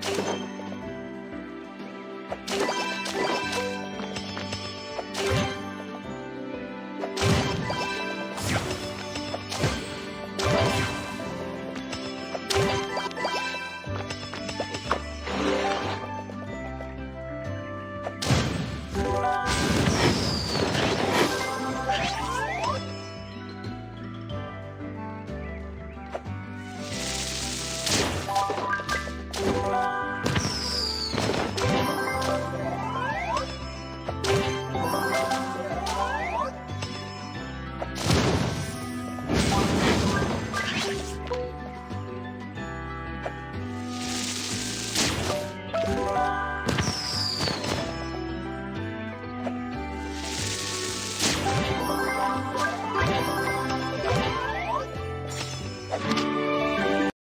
you you